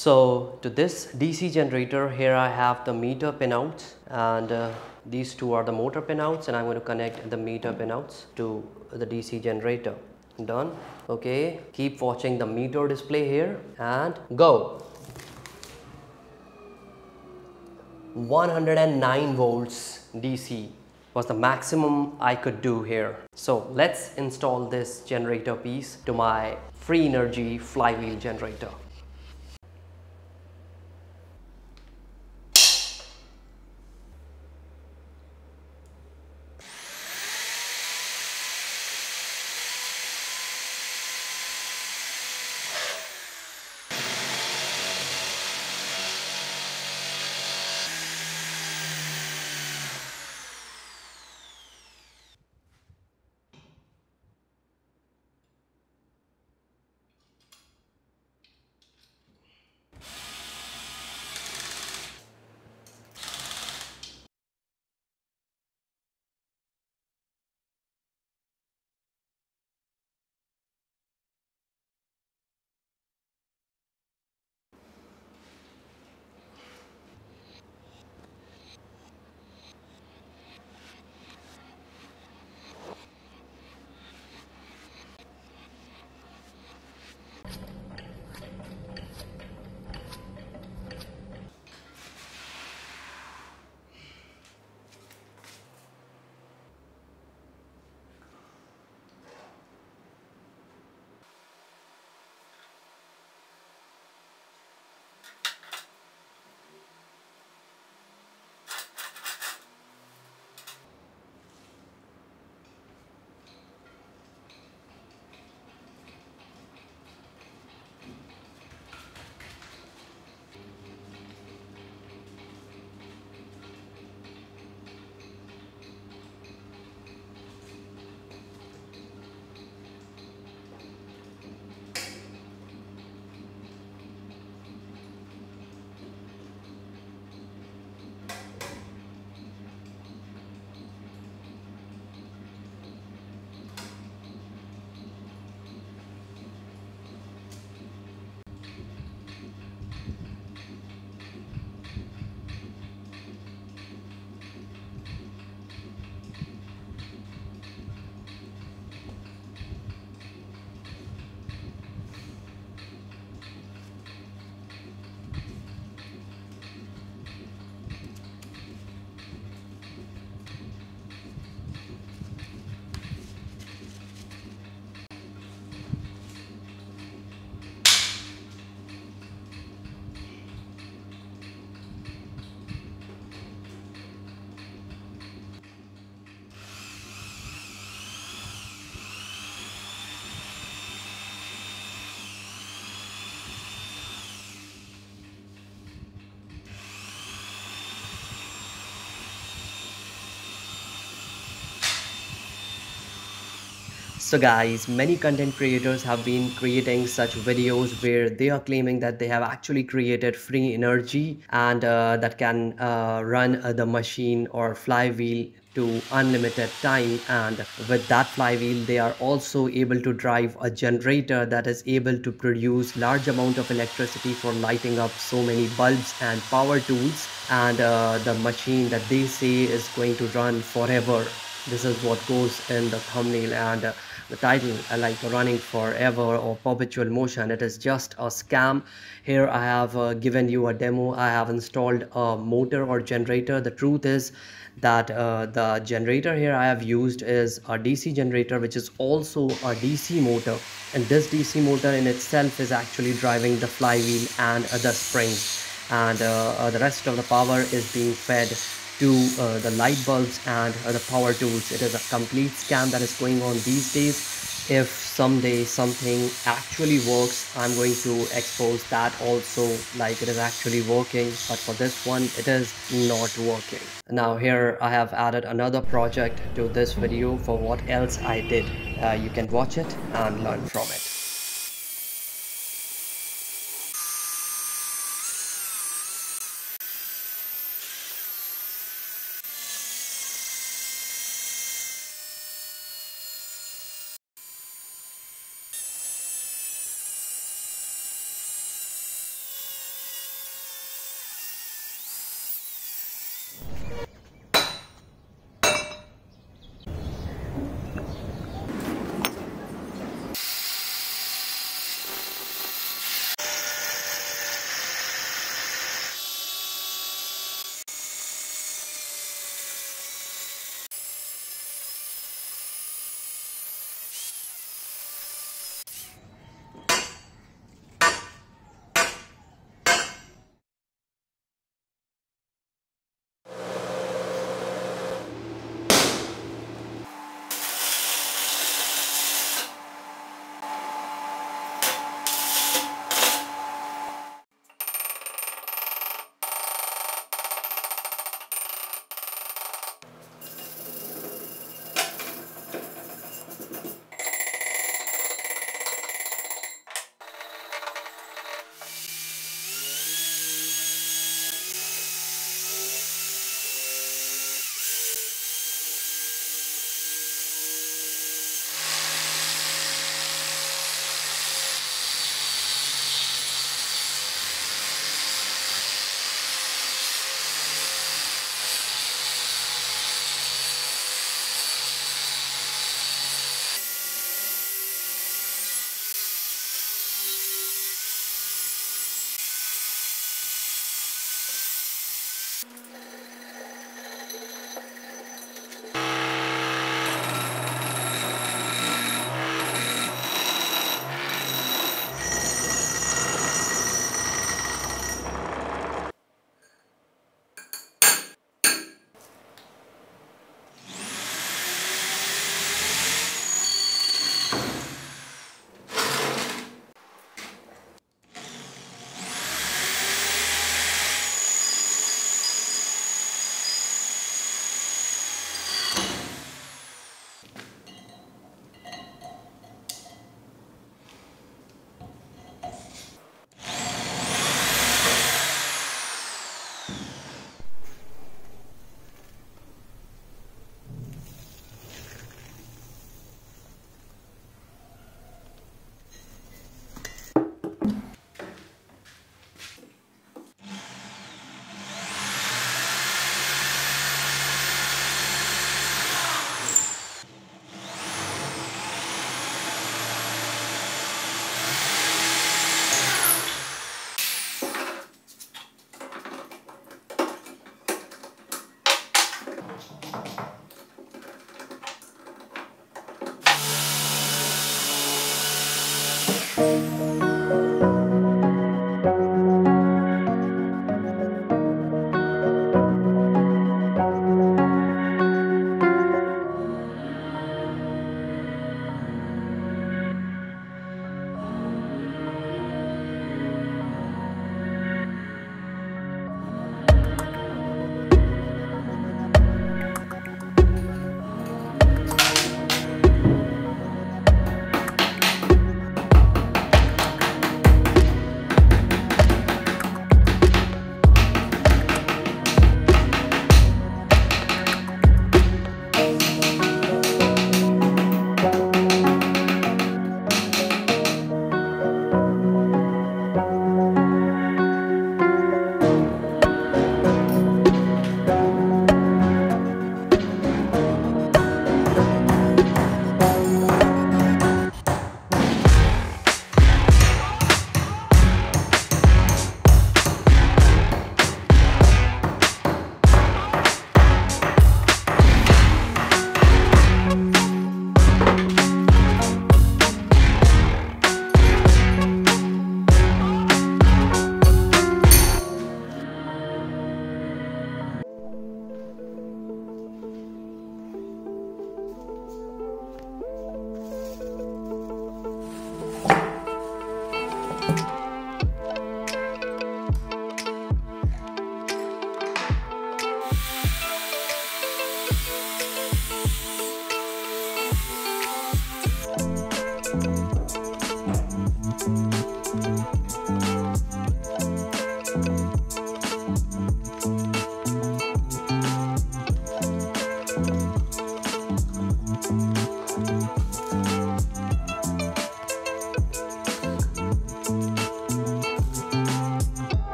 So to this DC generator here I have the meter pinouts and uh, these two are the motor pinouts and I'm going to connect the meter pinouts to the DC generator. Done. Okay. Keep watching the meter display here and go. 109 volts DC was the maximum I could do here. So let's install this generator piece to my free energy flywheel generator. So guys, many content creators have been creating such videos where they are claiming that they have actually created free energy and uh, that can uh, run uh, the machine or flywheel to unlimited time. And with that flywheel they are also able to drive a generator that is able to produce large amount of electricity for lighting up so many bulbs and power tools. And uh, the machine that they say is going to run forever. This is what goes in the thumbnail. And uh, the title like running forever or perpetual motion. It is just a scam. Here I have uh, given you a demo. I have installed a motor or generator. The truth is that uh, the generator here I have used is a DC generator which is also a DC motor. And this DC motor in itself is actually driving the flywheel and the springs. And uh, uh, the rest of the power is being fed to uh, the light bulbs and uh, the power tools. It is a complete scam that is going on these days. If someday something actually works i'm going to expose that also like it is actually working. But for this one it is not working. Now here i have added another project to this video for what else i did. Uh, you can watch it and learn from it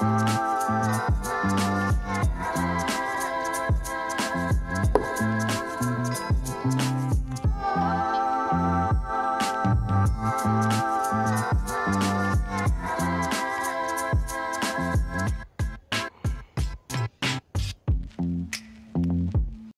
Thank